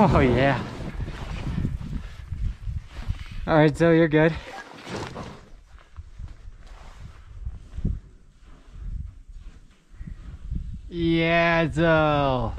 Oh yeah. All right, so you're good. Yeah, so.